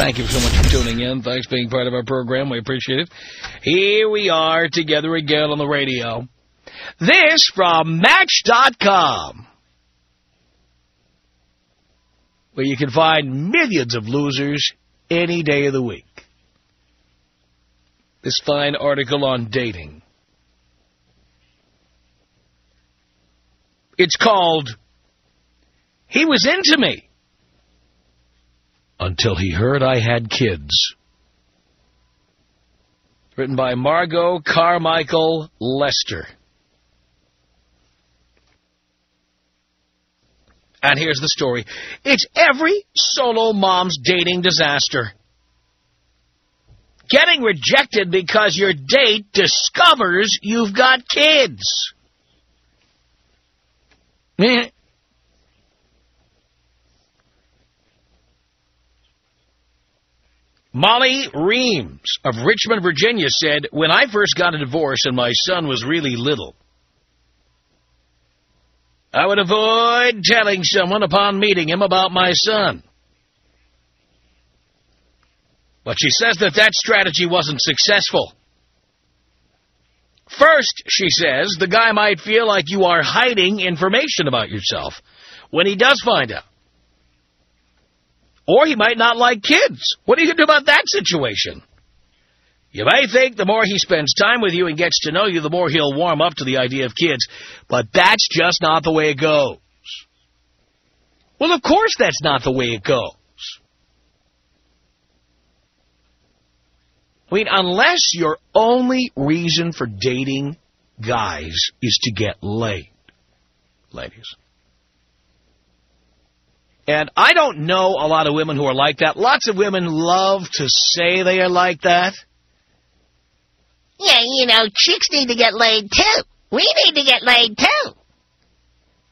Thank you so much for tuning in. Thanks for being part of our program. We appreciate it. Here we are together again on the radio. This from Match.com, where you can find millions of losers any day of the week. This fine article on dating. It's called He Was Into Me Until He Heard I Had Kids. Written by Margot Carmichael Lester. And here's the story. It's every solo mom's dating disaster. Getting rejected because your date discovers you've got kids. Molly Reams of Richmond, Virginia said, When I first got a divorce and my son was really little, I would avoid telling someone upon meeting him about my son. But she says that that strategy wasn't successful. First, she says, the guy might feel like you are hiding information about yourself when he does find out. Or he might not like kids. What are you going to do about that situation? You may think the more he spends time with you and gets to know you, the more he'll warm up to the idea of kids. But that's just not the way it goes. Well, of course that's not the way it goes. I mean, unless your only reason for dating guys is to get laid, ladies. And I don't know a lot of women who are like that. Lots of women love to say they are like that. Yeah, you know, chicks need to get laid, too. We need to get laid, too.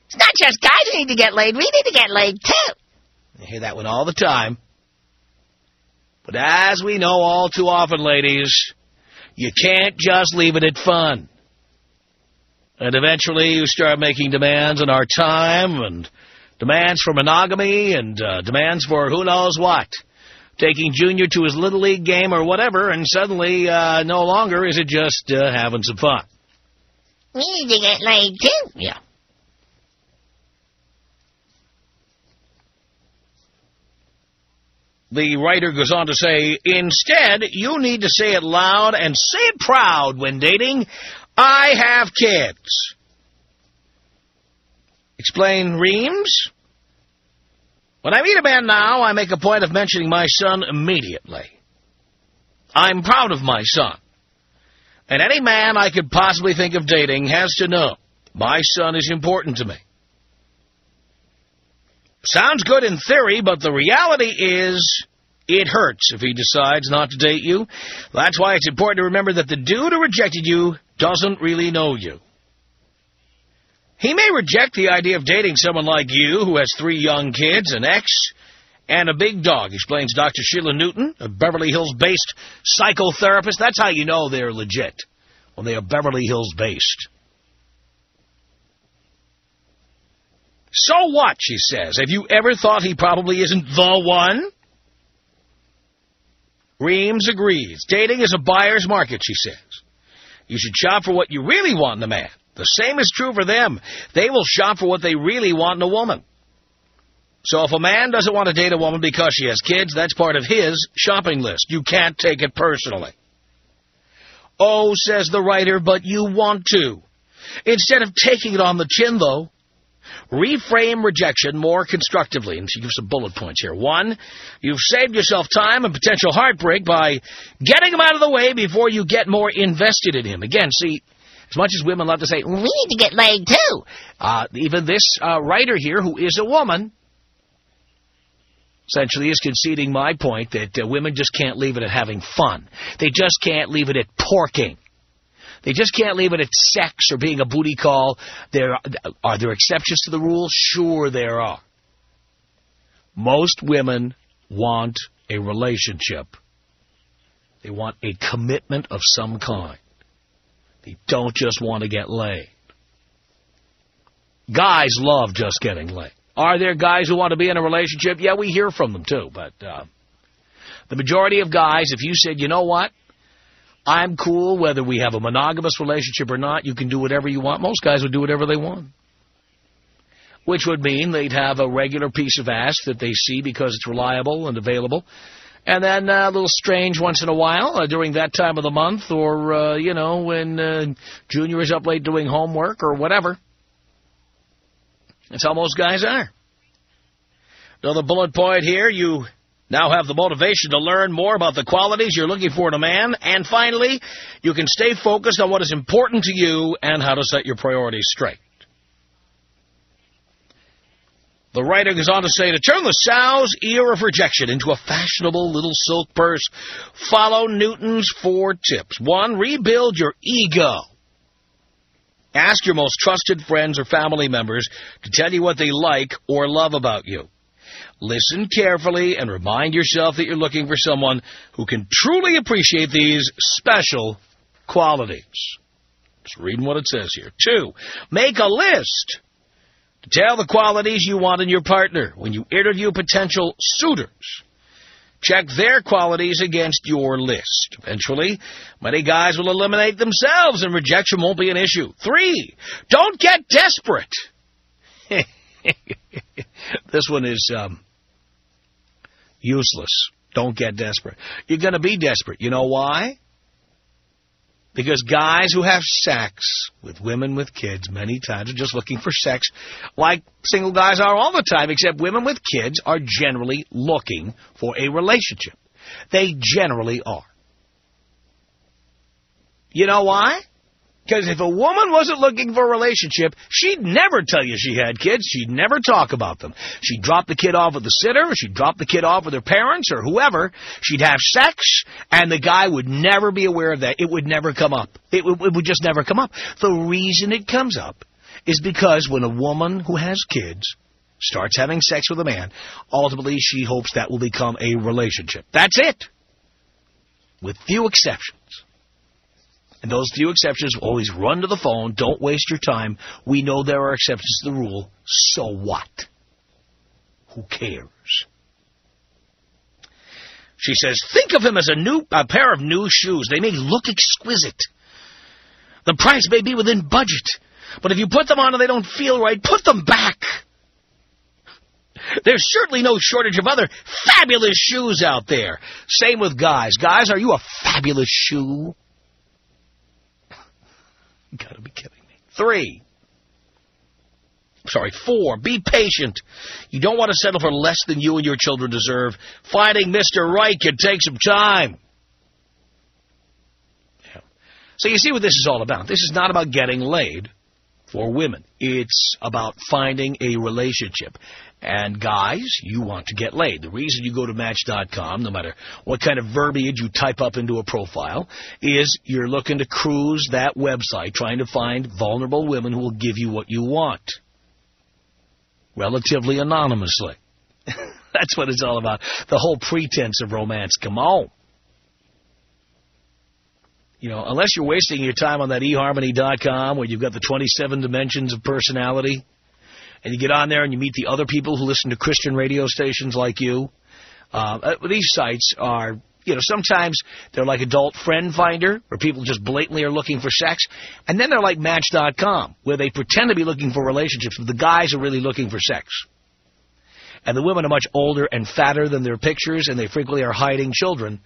It's not just guys who need to get laid. We need to get laid, too. I hear that one all the time. But as we know all too often, ladies, you can't just leave it at fun. And eventually you start making demands on our time and demands for monogamy and uh, demands for who knows what taking Junior to his Little League game or whatever, and suddenly uh, no longer is it just uh, having some fun. We need to get laid, too. Yeah. The writer goes on to say, instead, you need to say it loud and say it proud when dating. I have kids. Explain Reams. When I meet a man now, I make a point of mentioning my son immediately. I'm proud of my son. And any man I could possibly think of dating has to know my son is important to me. Sounds good in theory, but the reality is it hurts if he decides not to date you. That's why it's important to remember that the dude who rejected you doesn't really know you. He may reject the idea of dating someone like you who has three young kids, an ex, and a big dog, explains Dr. Sheila Newton, a Beverly Hills-based psychotherapist. That's how you know they're legit, when they are Beverly Hills-based. So what, she says. Have you ever thought he probably isn't the one? Reams agrees. Dating is a buyer's market, she says. You should shop for what you really want in a man. The same is true for them. They will shop for what they really want in a woman. So if a man doesn't want to date a woman because she has kids, that's part of his shopping list. You can't take it personally. Oh, says the writer, but you want to. Instead of taking it on the chin, though, reframe rejection more constructively. And she gives some bullet points here. One, you've saved yourself time and potential heartbreak by getting him out of the way before you get more invested in him. Again, see, as much as women love to say, we need to get laid, too. Uh, even this uh, writer here, who is a woman, essentially is conceding my point that uh, women just can't leave it at having fun. They just can't leave it at porking. They just can't leave it at sex or being a booty call. There Are there exceptions to the rule? Sure there are. Most women want a relationship. They want a commitment of some kind. They don't just want to get laid. Guys love just getting laid. Are there guys who want to be in a relationship? Yeah, we hear from them too, but uh, The majority of guys, if you said, you know what, I'm cool whether we have a monogamous relationship or not, you can do whatever you want, most guys would do whatever they want. Which would mean they'd have a regular piece of ass that they see because it's reliable and available. And then uh, a little strange once in a while uh, during that time of the month or, uh, you know, when uh, Junior is up late doing homework or whatever. That's how most guys are. Another bullet point here, you now have the motivation to learn more about the qualities you're looking for in a man. And finally, you can stay focused on what is important to you and how to set your priorities straight. The writer goes on to say, to turn the sow's ear of rejection into a fashionable little silk purse, follow Newton's four tips. One, rebuild your ego. Ask your most trusted friends or family members to tell you what they like or love about you. Listen carefully and remind yourself that you're looking for someone who can truly appreciate these special qualities. Just reading what it says here. Two, make a list tell the qualities you want in your partner when you interview potential suitors. Check their qualities against your list. Eventually, many guys will eliminate themselves and rejection won't be an issue. Three, don't get desperate. this one is um, useless. Don't get desperate. You're going to be desperate. You know why? Because guys who have sex with women with kids many times are just looking for sex like single guys are all the time, except women with kids are generally looking for a relationship. They generally are. You know why? Because if a woman wasn't looking for a relationship, she'd never tell you she had kids. She'd never talk about them. She'd drop the kid off with the sitter, or she'd drop the kid off with her parents, or whoever. She'd have sex, and the guy would never be aware of that. It would never come up. It, it would just never come up. The reason it comes up is because when a woman who has kids starts having sex with a man, ultimately she hopes that will become a relationship. That's it. With few exceptions. And those few exceptions always run to the phone. Don't waste your time. We know there are exceptions to the rule. So what? Who cares? She says, think of him as a new a pair of new shoes. They may look exquisite. The price may be within budget. But if you put them on and they don't feel right, put them back. There's certainly no shortage of other fabulous shoes out there. Same with guys. Guys, are you a fabulous shoe? You gotta be kidding me. Three. Sorry, four. Be patient. You don't want to settle for less than you and your children deserve. Finding Mr. Right can take some time. Yeah. So you see what this is all about. This is not about getting laid for women. It's about finding a relationship. And guys, you want to get laid. The reason you go to Match.com, no matter what kind of verbiage you type up into a profile, is you're looking to cruise that website, trying to find vulnerable women who will give you what you want. Relatively anonymously. That's what it's all about. The whole pretense of romance. Come on. You know, unless you're wasting your time on that eHarmony.com where you've got the 27 dimensions of personality, and you get on there and you meet the other people who listen to Christian radio stations like you. Uh, uh these sites are, you know, sometimes they're like Adult Friend Finder, where people just blatantly are looking for sex. And then they're like Match.com, where they pretend to be looking for relationships, but the guys are really looking for sex. And the women are much older and fatter than their pictures, and they frequently are hiding children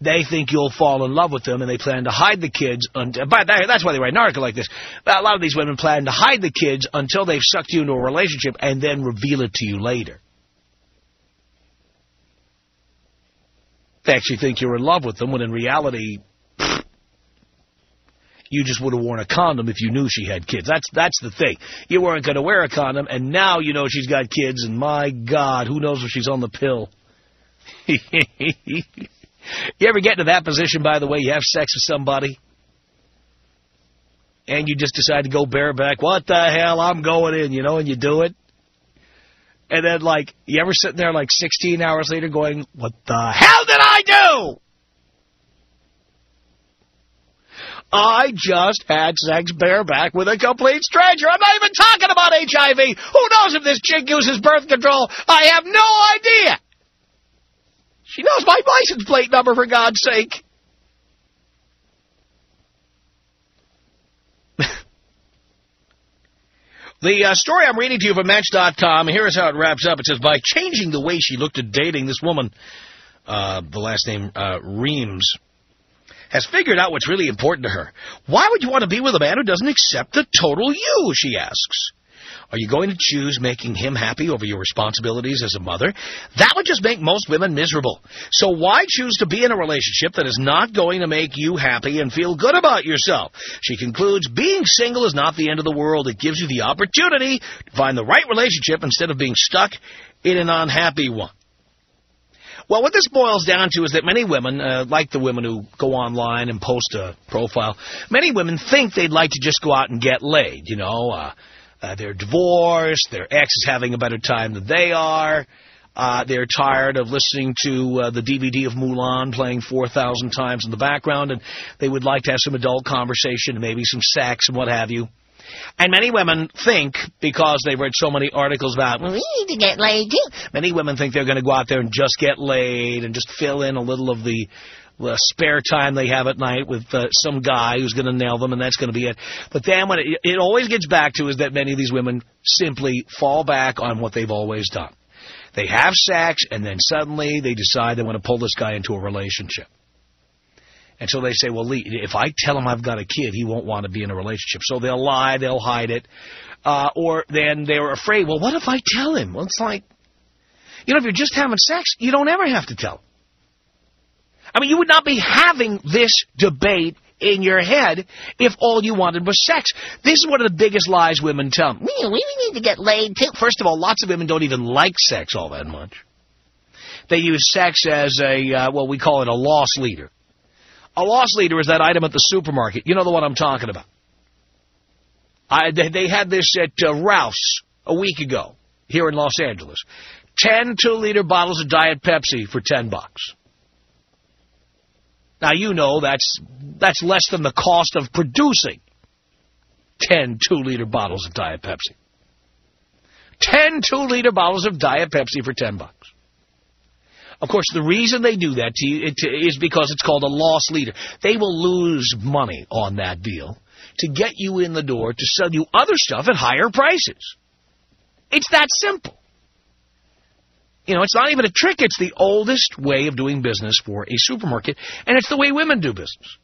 they think you'll fall in love with them, and they plan to hide the kids. Until, but that's why they write an article like this. A lot of these women plan to hide the kids until they've sucked you into a relationship and then reveal it to you later. They actually think you're in love with them, when in reality, you just would have worn a condom if you knew she had kids. That's that's the thing. You weren't going to wear a condom, and now you know she's got kids, and my God, who knows if she's on the pill. You ever get to that position, by the way, you have sex with somebody, and you just decide to go bareback, what the hell, I'm going in, you know, and you do it. And then, like, you ever sitting there, like, 16 hours later going, what the hell did I do? I just had sex bareback with a complete stranger. I'm not even talking about HIV. Who knows if this chick uses birth control? I have no idea. She knows my license plate number, for God's sake. the uh, story I'm reading to you from Match.com, here is how it wraps up. It says, by changing the way she looked at dating, this woman, uh, the last name uh, Reams, has figured out what's really important to her. Why would you want to be with a man who doesn't accept the total you, she asks. Are you going to choose making him happy over your responsibilities as a mother? That would just make most women miserable. So why choose to be in a relationship that is not going to make you happy and feel good about yourself? She concludes, being single is not the end of the world. It gives you the opportunity to find the right relationship instead of being stuck in an unhappy one. Well, what this boils down to is that many women, uh, like the women who go online and post a profile, many women think they'd like to just go out and get laid, you know, uh, uh, they're divorced. Their ex is having a better time than they are. Uh, they're tired of listening to uh, the DVD of Mulan playing 4,000 times in the background, and they would like to have some adult conversation maybe some sex and what have you. And many women think, because they've read so many articles about, we need to get laid, too. Many women think they're going to go out there and just get laid and just fill in a little of the the spare time they have at night with uh, some guy who's going to nail them, and that's going to be it. But then what it, it always gets back to is that many of these women simply fall back on what they've always done. They have sex, and then suddenly they decide they want to pull this guy into a relationship. And so they say, well, Lee, if I tell him I've got a kid, he won't want to be in a relationship. So they'll lie, they'll hide it. Uh, or then they're afraid, well, what if I tell him? Well, it's like, you know, if you're just having sex, you don't ever have to tell him. I mean, you would not be having this debate in your head if all you wanted was sex. This is one of the biggest lies women tell. We, we need to get laid, too. First of all, lots of women don't even like sex all that much. They use sex as a, uh, well, we call it a loss leader. A loss leader is that item at the supermarket. You know the one I'm talking about. I, they, they had this at uh, Ralph's a week ago here in Los Angeles. Ten two-liter bottles of Diet Pepsi for ten bucks. Now, you know that's, that's less than the cost of producing 10 two-liter bottles of Diet Pepsi. 10 two-liter bottles of Diet Pepsi for 10 bucks. Of course, the reason they do that to you is because it's called a loss leader. They will lose money on that deal to get you in the door to sell you other stuff at higher prices. It's that simple. You know, it's not even a trick. It's the oldest way of doing business for a supermarket, and it's the way women do business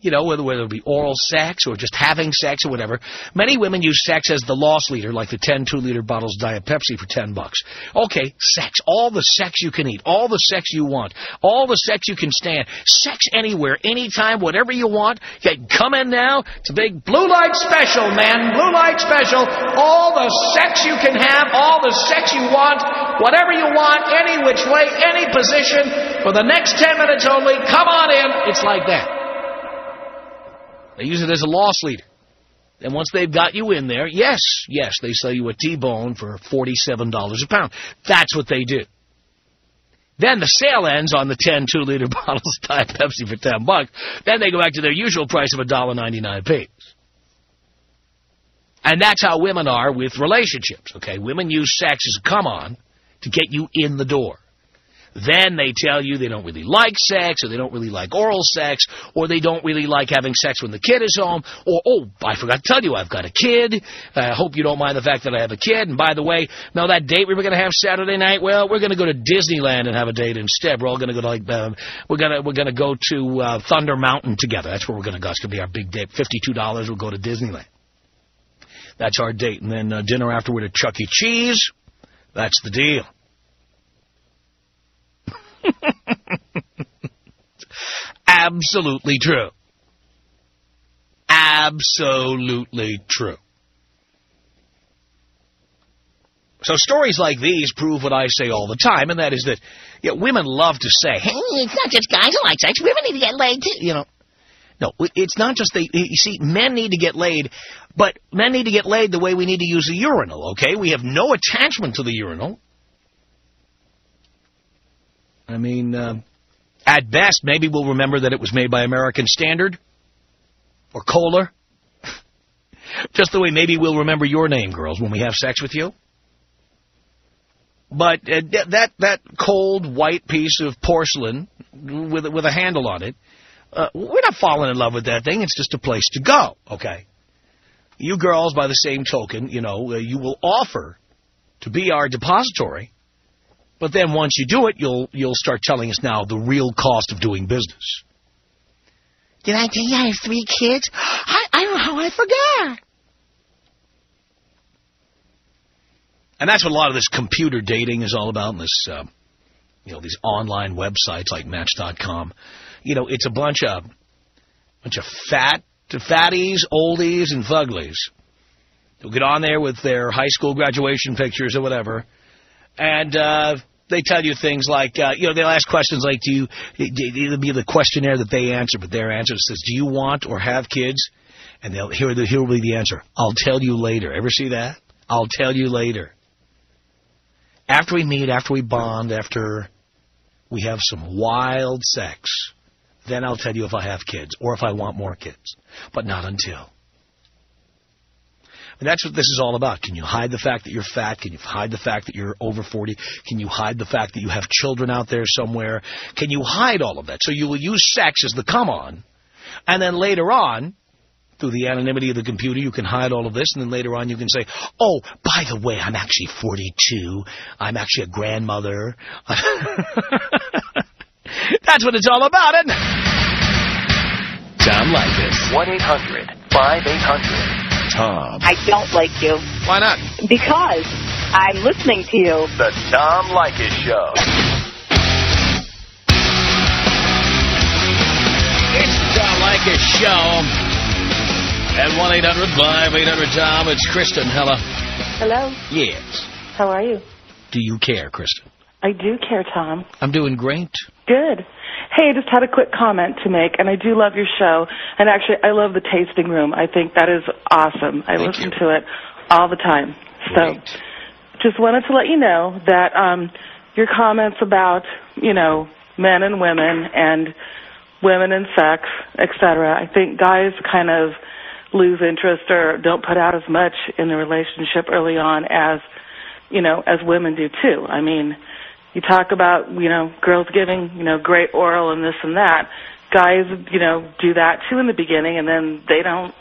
you know, whether, whether it be oral sex or just having sex or whatever. Many women use sex as the loss leader, like the 10 two-liter bottles Diet Pepsi for 10 bucks. Okay, sex. All the sex you can eat. All the sex you want. All the sex you can stand. Sex anywhere, anytime, whatever you want. You come in now. It's a big blue light special, man. Blue light special. All the sex you can have. All the sex you want. Whatever you want. Any which way. Any position. For the next 10 minutes only. Come on in. It's like that. They use it as a loss leader. And once they've got you in there, yes, yes, they sell you a T-bone for $47 a pound. That's what they do. Then the sale ends on the 10 2-liter bottles of Diet Pepsi for 10 bucks. Then they go back to their usual price of $1.99 apiece. And that's how women are with relationships, okay? Women use sex as a come-on to get you in the door. Then they tell you they don't really like sex, or they don't really like oral sex, or they don't really like having sex when the kid is home, or, oh, I forgot to tell you, I've got a kid. I uh, hope you don't mind the fact that I have a kid. And by the way, now that date we were going to have Saturday night, well, we're going to go to Disneyland and have a date instead. We're all going to go to, like, uh, we're going to we're gonna go to uh, Thunder Mountain together. That's where we're going to go. It's going to be our big date. $52, we'll go to Disneyland. That's our date. And then uh, dinner afterward at Chuck E. Cheese. That's the deal. Absolutely true. Absolutely true. So stories like these prove what I say all the time, and that is that you know, women love to say, hey, it's not just guys who like sex. Women need to get laid, too. You know, no, it's not just they. You see, men need to get laid, but men need to get laid the way we need to use a urinal, okay? We have no attachment to the urinal. I mean, uh, at best, maybe we'll remember that it was made by American Standard or Kohler. Just the way maybe we'll remember your name, girls, when we have sex with you. But uh, that that cold white piece of porcelain with with a handle on it, uh, we're not falling in love with that thing. It's just a place to go. Okay. You girls, by the same token, you know, uh, you will offer to be our depository, but then once you do it, you'll you'll start telling us now the real cost of doing business. Did I tell you I have three kids? I, I don't know how I forgot. And that's what a lot of this computer dating is all about, and this, uh, you know, these online websites like Match.com. You know, it's a bunch of bunch of fat to fatties, oldies, and fuglies who get on there with their high school graduation pictures or whatever, and uh, they tell you things like, uh, you know, they'll ask questions like, do you, it'll be the questionnaire that they answer, but their answer says, do you want or have kids? And they'll here, the, here will be the answer. I'll tell you later. Ever see that? I'll tell you later. After we meet, after we bond, after we have some wild sex, then I'll tell you if I have kids or if I want more kids. But not until. And that's what this is all about. Can you hide the fact that you're fat? Can you hide the fact that you're over 40? Can you hide the fact that you have children out there somewhere? Can you hide all of that? So you will use sex as the come on. And then later on, through the anonymity of the computer, you can hide all of this, and then later on you can say, oh, by the way, I'm actually 42. I'm actually a grandmother. That's what it's all about, it? 1-800-5800. Tom. I don't like you. Why not? Because I'm listening to you. The Tom Leykis Show. It's the Tom Leykis Show. At 1-800-5800-TOM, it's Kristen. Hello. Hello. Yes. How are you? Do you care, Kristen? I do care, Tom. I'm doing great. Good. Hey, I just had a quick comment to make, and I do love your show. And actually, I love the tasting room. I think that is awesome. I Thank listen you. to it all the time. So, Great. just wanted to let you know that um, your comments about, you know, men and women and women and sex, etc. I think guys kind of lose interest or don't put out as much in the relationship early on as, you know, as women do too. I mean, you talk about, you know, girls giving, you know, great oral and this and that. Guys, you know, do that too in the beginning and then they don't,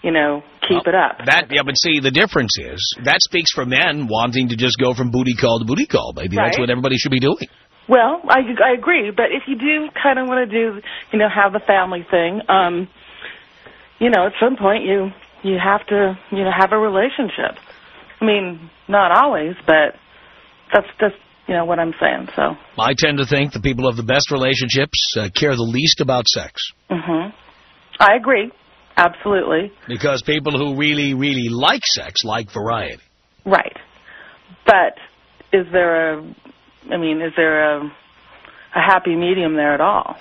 you know, keep it up. That, yeah, but see, the difference is, that speaks for men wanting to just go from booty call to booty call. Maybe that's what everybody should be doing. Well, I I agree, but if you do kind of want to do, you know, have a family thing, um, you know, at some point you you have to, you know, have a relationship. I mean, not always, but that's just, you know, what I'm saying. So, I tend to think the people who have the best relationships uh, care the least about sex. Mm-hmm. I agree. Absolutely. Because people who really, really like sex like variety. Right. But is there a I mean, is there a a happy medium there at all?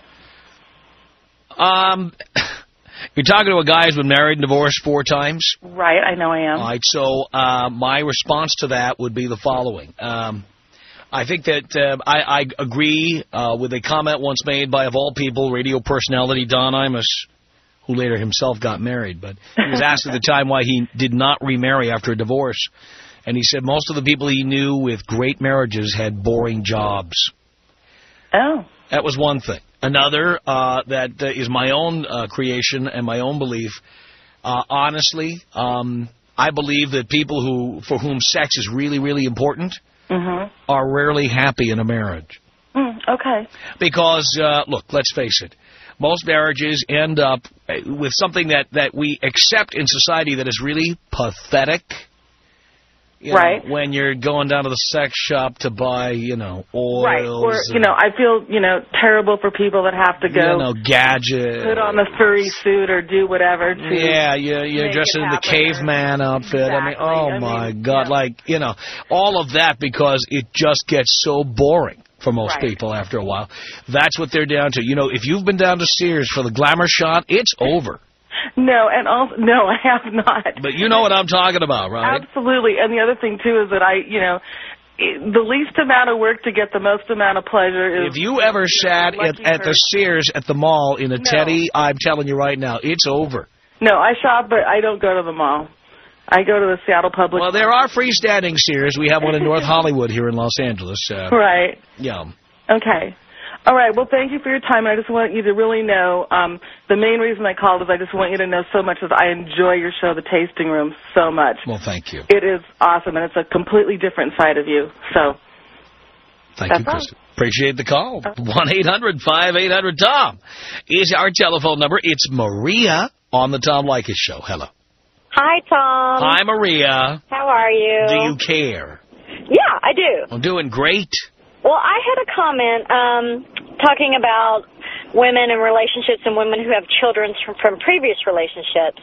Um, you're talking to a guy who's been married and divorced four times. Right, I know I am. All right, so uh, my response to that would be the following. Um, I think that uh, I, I agree uh, with a comment once made by, of all people, radio personality Don Imus, who later himself got married. But he was asked at the time why he did not remarry after a divorce. And he said most of the people he knew with great marriages had boring jobs. Oh. That was one thing. Another uh, that uh, is my own uh, creation and my own belief. Uh, honestly, um, I believe that people who for whom sex is really, really important Mhm. are rarely happy in a marriage. Mm, okay. Because uh, look, let's face it, most marriages end up uh, with something that that we accept in society that is really pathetic. You know, Right. when you're going down to the sex shop to buy, you know, oils. Right. Or, you know, I feel, you know, terrible for people that have to go you know, gadgets. put on the furry suit or do whatever to Yeah, you're, you're dressed in the caveman outfit. I mean, oh I my mean, God, yeah. like you know, all of that because it just gets so boring for most Right. people after a while. That's what they're down to. You know, if you've been down to Sears for the glamour shot, it's over. No, and also no, I have not. But you know what I'm talking about, right? Absolutely. And the other thing too is that I, you know, the least amount of work to get the most amount of pleasure is If you ever sat at, at the. Sears at the mall in a No. teddy, I'm telling you right now, it's over. No, I shop but I don't go to the mall. I go to the Seattle Public. Well, there are freestanding Sears. We have one in North Hollywood here in Los Angeles. Uh, Right. yeah. Okay. All right. Well, thank you for your time. I just want you to really know um, the main reason I called is I just want you to know so much that I enjoy your show, The Tasting Room, so much. Well, thank you. It is awesome, and it's a completely different side of you. So, Thank That's you, all. Kristen. Appreciate the call. 1-800-5800-TOM is our telephone number. It's Maria on the Tom Leykis Show. Hello. Hi, Tom. Hi, Maria. How are you? Do you care? Yeah, I do. I'm doing great. Well, I had a comment um, talking about women and relationships and women who have children from, from previous relationships.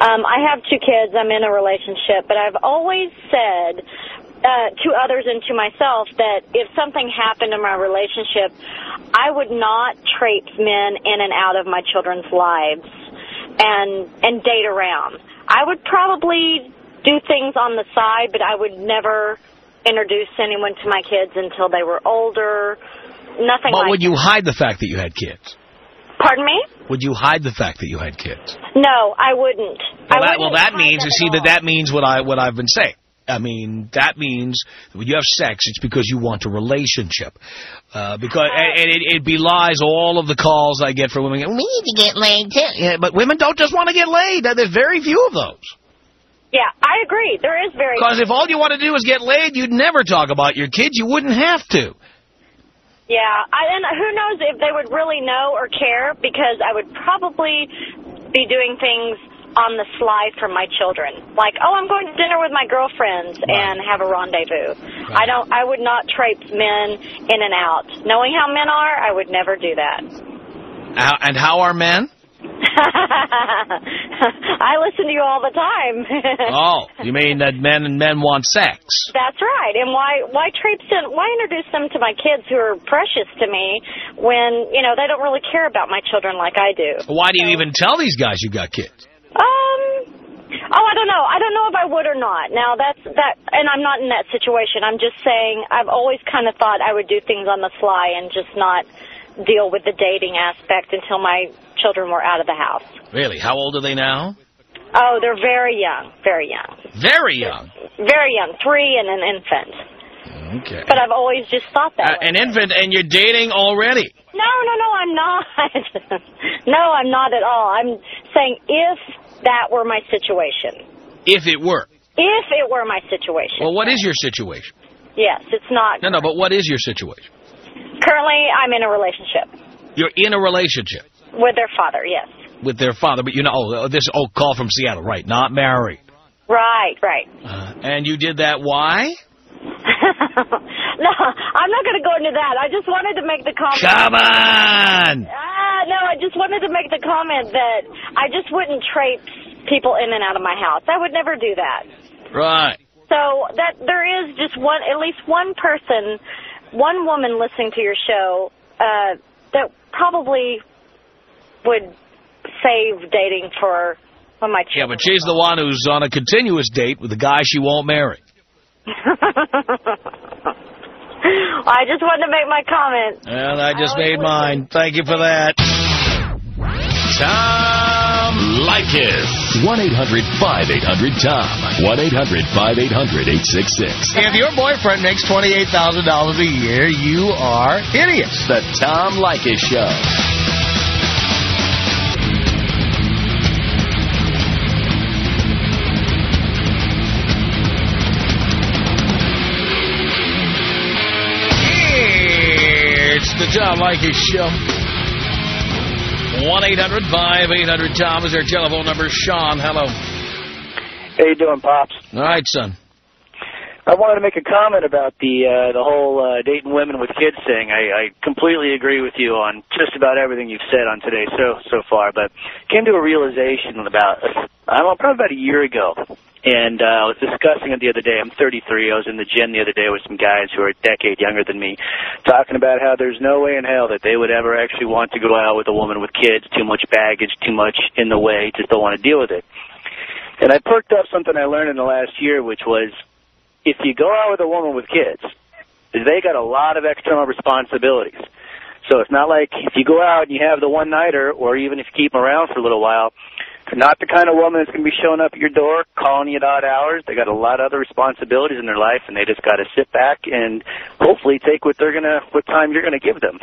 Um, I have two kids. I'm in a relationship, but I've always said uh, to others and to myself that if something happened in my relationship, I would not traipse men in and out of my children's lives and and date around. I would probably do things on the side, but I would never introduce anyone to my kids until they were older. Nothing But like would you hide the fact that you had kids? Pardon me? Would you hide the fact that you had kids? No, I wouldn't. Well, I that, wouldn't that means, you see, at that that means what I what I've been saying. I mean, that means when you have sex, it's because you want a relationship. Uh, because and, and it, it belies all of the calls I get from women. We need to get laid, too. Yeah, but women don't just want to get laid. There's very few of those. Yeah, I agree. There is very Because if all you want to do is get laid, you'd never talk about your kids. You wouldn't have to. Yeah, I, and who knows if they would really know or care because I would probably be doing things on the sly for my children. Like, oh, I'm going to dinner with my girlfriends and have a rendezvous. I don't I would not traipse men in and out. Knowing how men are, I would never do that. How, and how are men? I listen to you all the time. Oh, you mean that men and men want sex? That's right. And why why traipse in, why introduce them to my kids who are precious to me when, you know, they don't really care about my children like I do. Why do you even tell these guys you got kids? Um Oh, I don't know. I don't know if I would or not. Now that's that and I'm not in that situation. I'm just saying I've always kind of thought I would do things on the fly and just not deal with the dating aspect until my children were out of the house. Really? How old are they now? Oh, they're very young, very young. Very young. Very young, 3 and an infant. Okay. But I've always just thought that Uh, an infant, and you're dating already. No, no, no, I'm not. no, I'm not at all. I'm saying if that were my situation. If it were. If it were my situation. Well, what is your situation? Yes, it's not. No, no, but what is your situation? Currently, I'm in a relationship You're in a relationship with their father, yes. with their father, but you know, oh, this oh call from Seattle, right? Not married. Right, right. Uh, and you did that why? no, I'm not going to go into that. I just wanted to make the comment. Come on! Ah, no, I just wanted to make the comment that I just wouldn't traipse people in and out of my house. I would never do that. Right. So that there is just one, at least one person, one woman listening to your show uh, that probably would save dating for when my Yeah, but she's the one who's on a continuous date with the guy she won't marry. I just wanted to make my comment. And I just I made mine. Thank you for that. Tom Leykis. 1-800-5800-TOM. 1-800-5800-866. If your boyfriend makes $28,000 a year, you are idiots. The Tom Leykis Show. It's the Tom Leykis Show. 1-800-5800-TOM is our telephone number. Sean, hello. How you doing, Pops? All right, son. I wanted to make a comment about the uh, the whole uh, dating women with kids thing. I, I completely agree with you on just about everything you've said on today so so far. But came to a realization about I don't know, probably about a year ago, and uh, I was discussing it the other day. I'm 33. I was in the gym the other day with some guys who are a decade younger than me, talking about how there's no way in hell that they would ever actually want to go out with a woman with kids. Too much baggage, too much in the way. Just don't want to deal with it. And I perked up something I learned in the last year, which was if you go out with a woman with kids, they got a lot of external responsibilities. So it's not like if you go out and you have the one nighter, or even if you keep them around for a little while, Not the kind of woman that's going to be showing up at your door, calling you at odd hours. They got a lot of other responsibilities in their life, and they just got to sit back and hopefully take what they're gonna, what time you're gonna give them.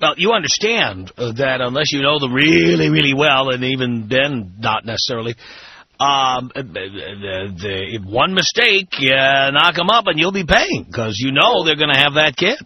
Well, you understand uh, that unless you know them really, really well, and even then, not necessarily, um, uh, the, the, one mistake, uh, knock them up, and you'll be paying because you know they're going to have that kid.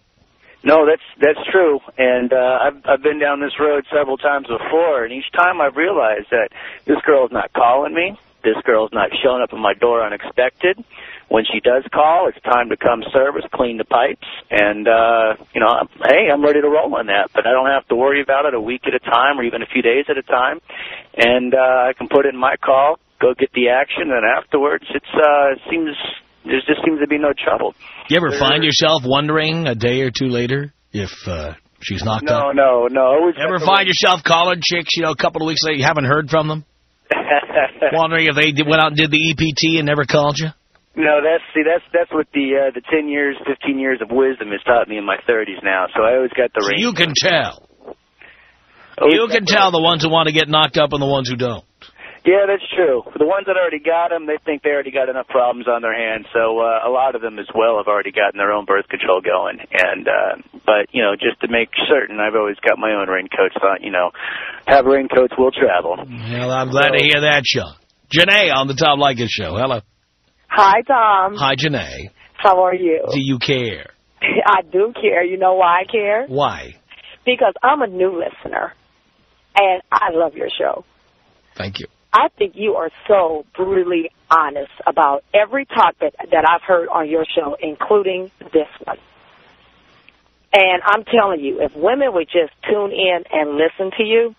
No, that's that's true, and uh, I've I've been down this road several times before, and each time I've realized that this girl's not calling me, this girl's not showing up at my door unexpected. When she does call, it's time to come service, clean the pipes, and uh, you know, I'm, hey, I'm ready to roll on that. But I don't have to worry about it a week at a time or even a few days at a time, and uh, I can put in my call, go get the action, and afterwards, it's uh, it seems there just seems to be no trouble. You ever find yourself wondering a day or two later if uh, she's knocked no, up? No, no, no. Ever find yourself calling chicks, you know, a couple of weeks later, you haven't heard from them? Wondering if they went out and did the EPT and never called you? No, that's see, that's that's what the uh, the ten years, fifteen years of wisdom has taught me in my thirties now. So I always got the so ring. You can tell. Always you can tell the ones who want to get knocked up and the ones who don't. Yeah, that's true. The ones that already got them, they think they already got enough problems on their hands. So uh, a lot of them as well have already gotten their own birth control going. And uh, but you know, just to make certain, I've always got my own raincoats. On, you know, have raincoats will travel. Well, I'm glad so, to hear that, Sean. Janae on the Tom Leykis show. Hello. Hi, Tom. Hi, Janae. How are you? Do you care? I do care. You know why I care? Why? Because I'm a new listener, and I love your show. Thank you. I think you are so brutally honest about every topic that I've heard on your show, including this one. And I'm telling you, if women would just tune in and listen to you,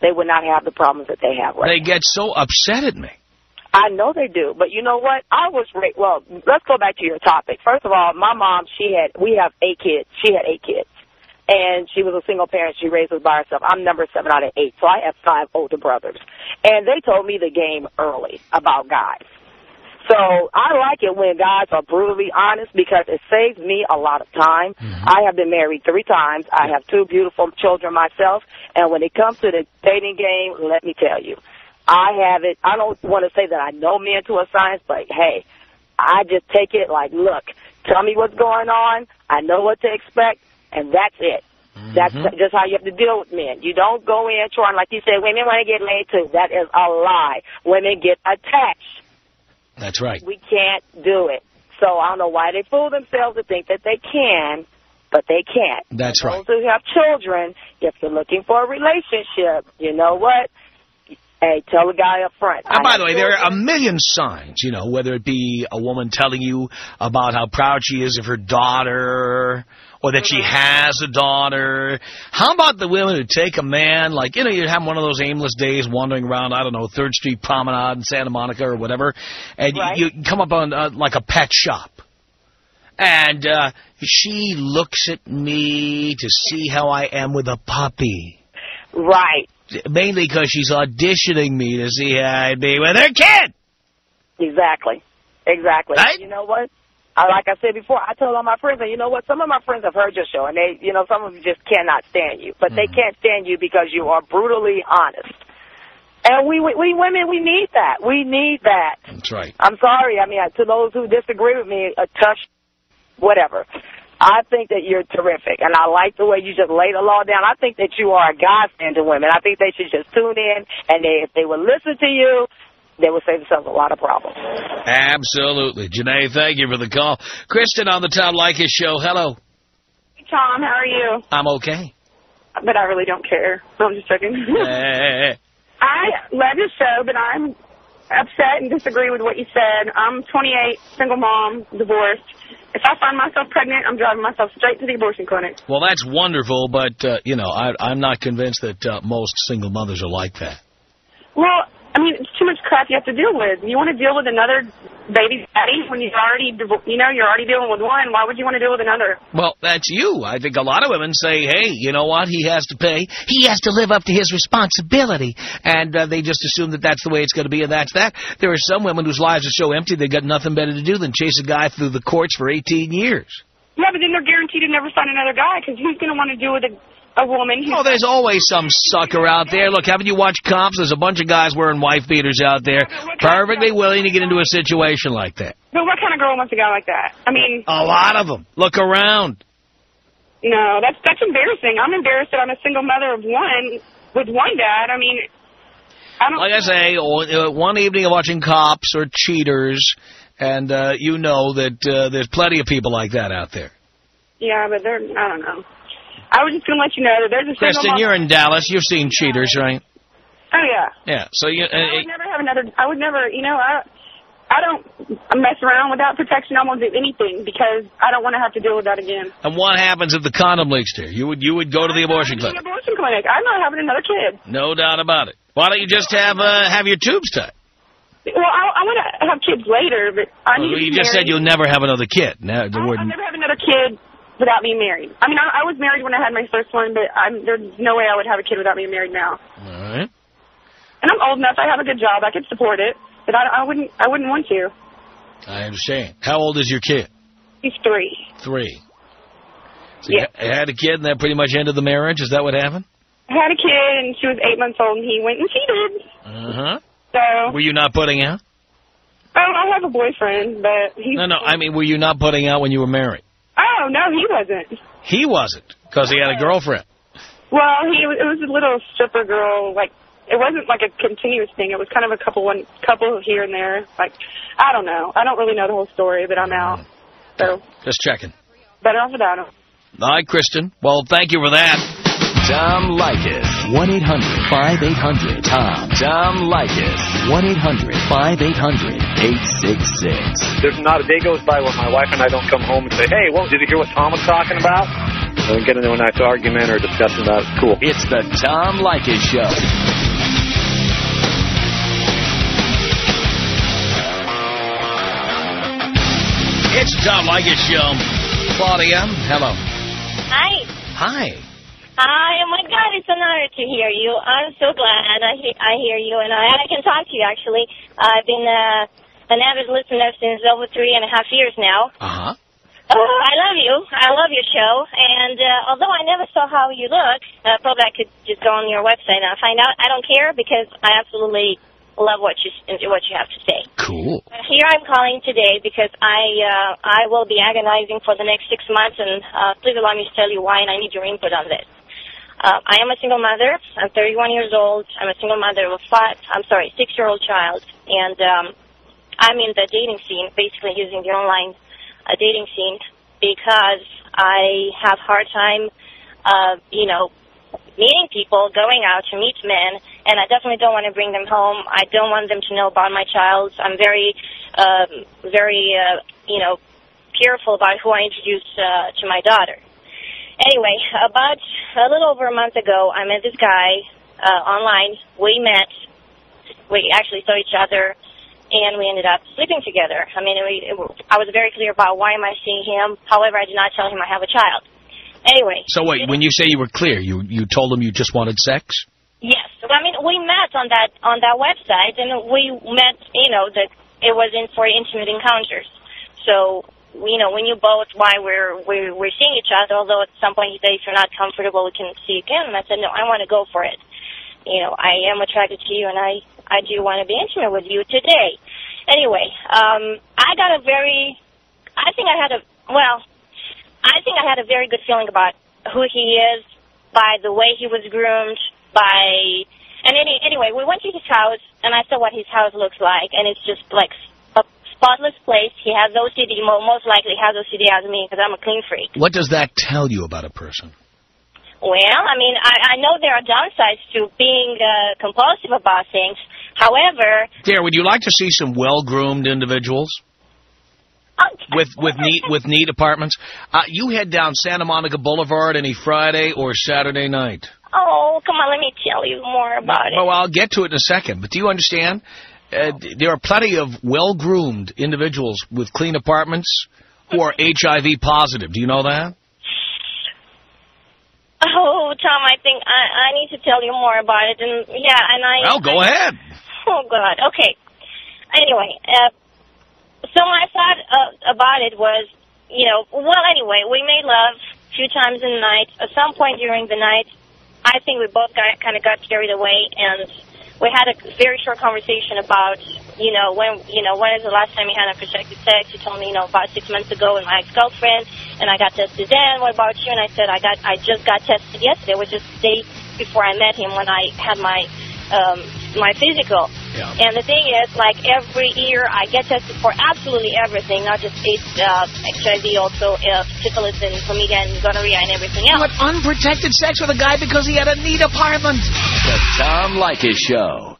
they would not have the problems that they have right They get so upset at me. I know they do, but you know what? I was raised. Well, let's go back to your topic. First of all, my mom, she had. We have eight kids. She had eight kids, and she was a single parent. She raised us by herself. I'm number seven out of eight, so I have five older brothers, and they told me the game early about guys. So I like it when guys are brutally honest because it saves me a lot of time. Mm-hmm. I have been married three times. I have two beautiful children myself. And when it comes to the dating game, let me tell you, I have it. I don't want to say that I know men to a science, but hey, I just take it like, look, tell me what's going on. I know what to expect, and that's it. Mm-hmm. That's just how you have to deal with men. You don't go in trying, like you said, women want to get laid too. That is a lie. Women get attached. That's right. We can't do it. So I don't know why they fool themselves to think that they can, but they can't. That's right. Those who have children, if you're looking for a relationship, you know what? Hey, tell the guy up front. And by the way, there are a million signs, you know, whether it be a woman telling you about how proud she is of her daughter or that she has a daughter. How about the women who take a man, like, you know, you have one of those aimless days wandering around, I don't know, 3rd Street Promenade in Santa Monica or whatever, and right. you, you come up on, uh, like, a pet shop. And uh, she looks at me to see how I am with a puppy. Right mainly because she's auditioning me to see how I'd be with her kid. Exactly. Exactly. Right? You know what? I, like I said before, I told all my friends, and you know what? Some of my friends have heard your show, and they, you know, some of them just cannot stand you. But mm they can't stand you because you are brutally honest. And we, we, we women, we need that. We need that. That's right. I'm sorry. I mean, to those who disagree with me, a touch, whatever. I think that you're terrific, and I like the way you just lay the law down. I think that you are a godsend to women. I think they should just tune in, and they, if they would listen to you, they would save themselves a lot of problems. Absolutely. Janae, thank you for the call. Kristen on the Tom Leykis show. Hello. Hey, Tom. How are you? I'm okay. But I really don't care. I'm just checking. hey. I love your show, but I'm upset and disagree with what you said. I'm 28, single mom, divorced. If I find myself pregnant, I'm driving myself straight to the abortion clinic. Well, that's wonderful, but, uh, you know, I, I'm not convinced that uh, most single mothers are like that. Well, I mean, it's too much crap you have to deal with. You want to deal with another baby daddy when you've already, you know, you're already dealing with one. Why would you want to deal with another? Well, that's you. I think a lot of women say, hey, you know what? He has to pay. He has to live up to his responsibility. And uh, they just assume that that's the way it's going to be and that's that. There are some women whose lives are so empty they got nothing better to do than chase a guy through the courts for 18 years. Yeah, but then they're guaranteed to never find another guy because who's going to want to deal with a a woman who. Oh, there's always some sucker out there. Look, haven't you watched Cops? There's a bunch of guys wearing wife beaters out there, perfectly willing to get into a situation like that. But what kind of girl wants a guy like that? I mean, A lot of them. Look around. no, that's that's embarrassing. I'm embarrassed that I'm a single mother of one with one dad. I mean, I don't. Like I say, uh, one evening of watching Cops or Cheaters, and uh, you know that uh, there's plenty of people like that out there. Yeah, but they're. I don't know. I was just gonna let you know that there's a Kristen, you're in Dallas. You've seen Cheaters, right? Oh yeah. Yeah. So you. Uh, I would never have another. I would never. You know, I. I don't mess around without protection. I won't do anything because I don't want to have to deal with that again. and what happens if the condom leaks there? You would you would go to the abortion clinic. The abortion clinic. I'm not having another kid. No doubt about it. Why don't you just have uh, have your tubes tied? Well, I, I want to have kids later, but I need Well, to you just said you'll never have another kid. Now the word. I'll never have another kid without being married. I mean, I, I was married when I had my first one, but I'm, there's no way I would have a kid without being married now. All right. And I'm old enough. I have a good job. I could support it, but I, I wouldn't. I wouldn't want to. I understand. How old is your kid? He's three. Three. So you had a kid, and that pretty much ended the marriage. Is that what happened? I had a kid, and she was eight months old, and he went and cheated. Uh huh. So, Were you not putting out? oh, I have a boyfriend, but he's. No, no. I mean, were you not putting out when you were married? Oh no, he wasn't. He wasn't because he had a girlfriend. Well, he was- it was a little stripper girl. Like it wasn't like a continuous thing. It was kind of a couple one couple here and there. Like I don't know. I don't really know the whole story, but I'm out. Mm-hmm. So Just checking. better off without him. All right, Kristen. Well, thank you for that. Tom Leykis. 1-800-5800-TOM. Tom Leykis. 1-800-5800-866. There's not a day goes by where my wife and I don't come home and say, hey, well, did you hear what Tom was talking about? And we get into a nice argument or discussion about it. Cool. It's the Tom Leykis Show. It's Tom Leykis Show. Claudia, hello. Hi. Hi. Hi. Oh my God, it's an honor to hear you. I'm so glad I he- I hear you, and I, I can talk to you. Actually, I've been uh, an avid listener since over three and a half years now. Uh huh. Oh, I love you. I love your show, and uh, although I never saw how you look, uh, probably I could just go on your website and find out. I don't care because I absolutely love what you what you have to say. Cool. Here I'm calling today because I uh, I will be agonizing for the next six months, and uh, please allow me to tell you why, and I need your input on this. Uh, I am a single mother. I'm 31 years old. I'm a single mother of a five. I'm sorry, six-year-old child, and um, I'm in the dating scene, basically using the online uh, dating scene because I have hard time, uh, you know, meeting people, going out to meet men, and I definitely don't want to bring them home. I don't want them to know about my child. I'm very, um, very, uh, you know, careful about who I introduce uh, to my daughter. Anyway, about a little over a month ago, I met this guy uh, online. We met. We actually saw each other, and we ended up sleeping together. I mean, we, it, I was very clear about why am I seeing him. However, I did not tell him I have a child. Anyway. So wait, when you say you were clear, you you told him you just wanted sex? Yes. I mean, we met on that on that website, and we met. You know, that it was in for intimate encounters. So, you know, we knew both why we're we're, we're seeing each other. Although at some point he said, if you're not comfortable, we can see again. And I said, no, I want to go for it. You know, I am attracted to you, and I I do want to be intimate with you today. Anyway, um, I got a very, I think I had a well, I think I had a very good feeling about who he is by the way he was groomed, by and any, anyway, we went to his house and I saw what his house looks like, and it's just like spotless place. He has OCD, mo- most likely has OCD as me because I'm a clean freak. What does that tell you about a person? Well, I mean, I, I know there are downsides to being uh, compulsive about things. However, Dear, would you like to see some well-groomed individuals with with neat with neat apartments? Uh, you head down Santa Monica Boulevard any Friday or Saturday night. oh, come on, let me tell you more about it. Well, I'll get to it in a second. But do you understand? Uh, there are plenty of well-groomed individuals with clean apartments who are HIV positive. Do you know that? Oh, Tom, I think I, I need to tell you more about it. And yeah, and I. Well, go ahead. Oh God. Okay. Anyway, uh, so my thought uh, about it was, you know, well, anyway, we made love, a few times in the night. At some point during the night, I think we both got kind of got carried away, and we had a very short conversation about, you know, when, you know, when is the last time you had unprotected sex? He told me, you know, about six months ago with my ex-girlfriend, and I got tested then. What about you? And I said, I got, I just got tested yesterday, which is the day before I met him when I had my, um, my physical. Yeah. And the thing is, like every year, I get tested for absolutely everything, not just AIDS, uh, HIV, also uh, syphilis and chlamydia and gonorrhea and everything else. But unprotected sex with a guy because he had a neat apartment. The Tom Leykis Show.